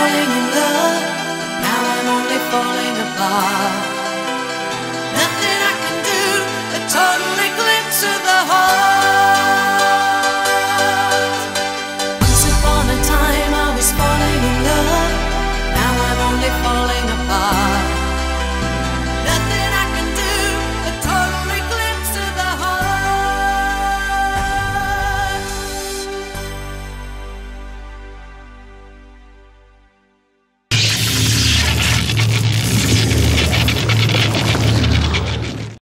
falling in love, now I'm only falling apart.